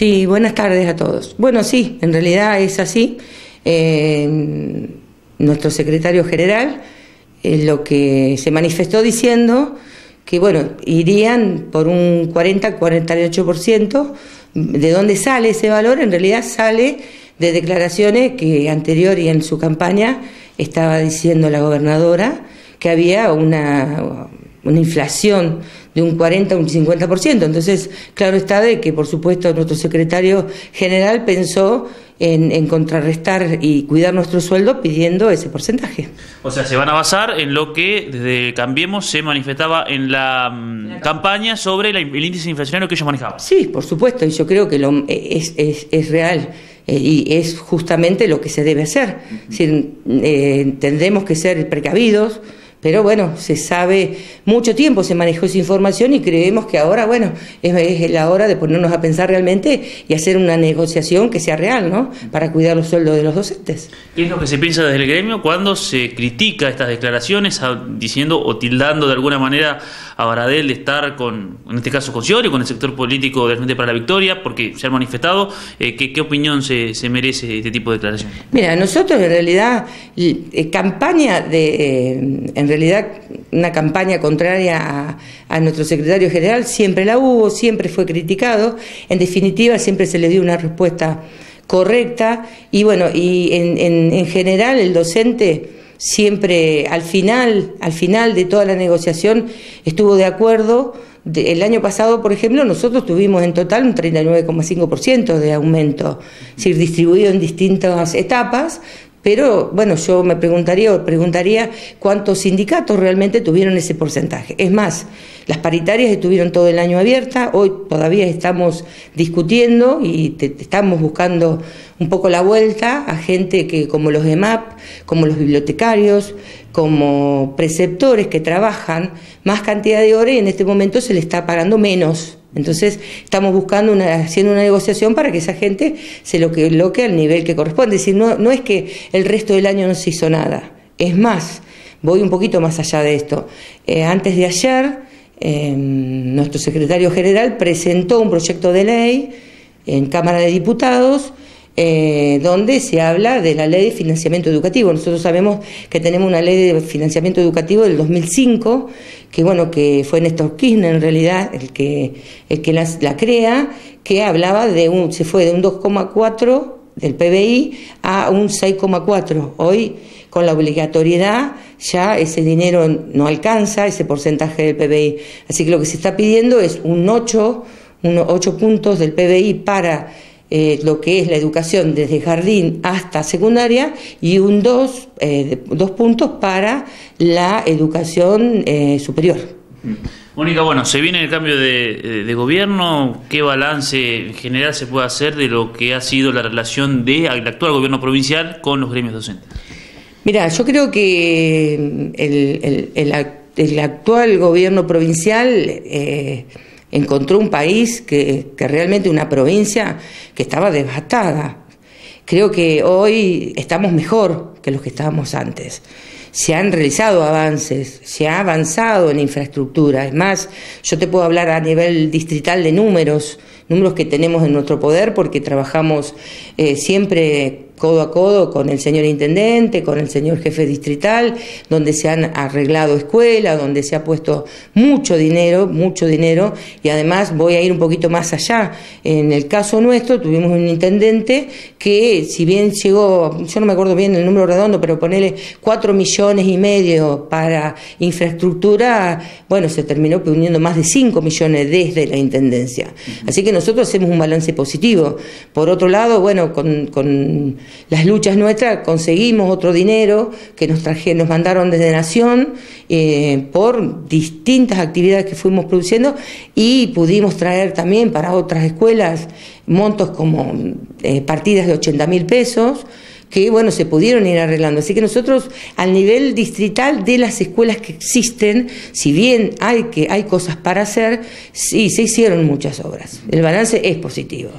Sí, buenas tardes a todos. Bueno, sí, en realidad es así. Eh, nuestro secretario general eh, lo que se manifestó diciendo que, bueno, irían por un 40-48%. ¿De dónde sale ese valor? En realidad sale de declaraciones que anterior y en su campaña estaba diciendo la gobernadora que había una, una inflación de un 40 a un 50%. Entonces, claro está de que, por supuesto, nuestro secretario general pensó en, contrarrestar y cuidar nuestro sueldo pidiendo ese porcentaje. O sea, se van a basar en lo que desde Cambiemos se manifestaba en la, mm, campaña sobre el índice inflacionario que ellos manejaban. Sí, por supuesto, y yo creo que lo, es, es, es real eh, y es justamente lo que se debe hacer. Eh, tendremos que ser precavidos pero bueno, se sabe, mucho tiempo se manejó esa información y creemos que ahora, bueno, es, la hora de ponernos a pensar realmente y hacer una negociación que sea real, ¿no? Para cuidar los sueldos de los docentes. ¿Qué es lo que se piensa desde el gremio cuando se critica estas declaraciones diciendo o tildando de alguna manera a Baradel de estar con, en este caso con Ciori, con el sector político de Frente para la Victoria, porque se han manifestado? Eh, ¿qué, opinión se, merece este tipo de declaraciones? Mira, nosotros en realidad, eh, campaña de... Eh, realidad una campaña contraria a, nuestro secretario general siempre la hubo, siempre fue criticado, en definitiva siempre se le dio una respuesta correcta y bueno, y en, general el docente siempre al final, al final de toda la negociación estuvo de acuerdo. el año pasado, por ejemplo, nosotros tuvimos en total un 39,5% de aumento, es decir, distribuido en distintas etapas, pero bueno, yo me preguntaría o preguntaría cuántos sindicatos realmente tuvieron ese porcentaje. Es más, las paritarias estuvieron todo el año abiertas, hoy todavía estamos discutiendo y estamos buscando un poco la vuelta a gente que como los EMAP, como los bibliotecarios, como preceptores que trabajan más cantidad de horas y en este momento se le está pagando menos entonces estamos buscando una, haciendo una negociación para que esa gente se lo al nivel que corresponde. Es decir, no, no es que el resto del año no se hizo nada. Es más, voy un poquito más allá de esto. Eh, antes de ayer, em, nuestro secretario general presentó un proyecto de ley en Cámara de Diputados eh, donde se habla de la ley de financiamiento educativo. Nosotros sabemos que tenemos una ley de financiamiento educativo del 2005, que bueno, que fue Néstor Kirchner en realidad el que, el que la, crea, que hablaba de un, se fue de un 2,4 del PBI a un 6,4. Hoy, con la obligatoriedad, ya ese dinero no alcanza ese porcentaje del PBI. Así que lo que se está pidiendo es un 8, unos 8 puntos del PBI para eh, lo que es la educación desde jardín hasta secundaria y un dos, eh, dos puntos para la educación eh, superior. Mónica, bueno, se viene el cambio de, gobierno, ¿qué balance en general se puede hacer de lo que ha sido la relación del actual gobierno provincial con los gremios docentes? Mira, yo creo que el, el actual gobierno provincial encontró un país que, realmente una provincia que estaba devastada. Creo que hoy estamos mejor que los que estábamos antes. Se han realizado avances, se ha avanzado en infraestructura. Es más, yo te puedo hablar a nivel distrital de números, números que tenemos en nuestro poder porque trabajamos eh, siempre codo a codo con el señor intendente, con el señor jefe distrital, donde se han arreglado escuelas, donde se ha puesto mucho dinero, mucho dinero, y además voy a ir un poquito más allá. En el caso nuestro tuvimos un intendente que, si bien llegó, yo no me acuerdo bien el número redondo, pero ponele cuatro millones y medio para infraestructura, bueno, se terminó poniendo más de 5 millones desde la intendencia. Así que nosotros hacemos un balance positivo. Por otro lado, bueno, con, con las luchas nuestras conseguimos otro dinero que nos traje, nos mandaron desde Nación eh, por distintas actividades que fuimos produciendo y pudimos traer también para otras escuelas montos como eh, partidas de 80 mil pesos que bueno, se pudieron ir arreglando. Así que nosotros, al nivel distrital de las escuelas que existen, si bien hay que hay cosas para hacer, sí se hicieron muchas obras. El balance es positivo.